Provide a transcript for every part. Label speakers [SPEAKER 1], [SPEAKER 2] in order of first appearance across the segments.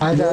[SPEAKER 1] Ada.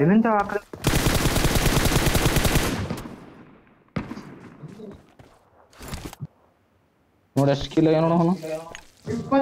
[SPEAKER 2] എന്നിട്ട് വാക്ക്
[SPEAKER 3] ഇവിടെ skill ചെയ്യാനോ ഇപ്പൊ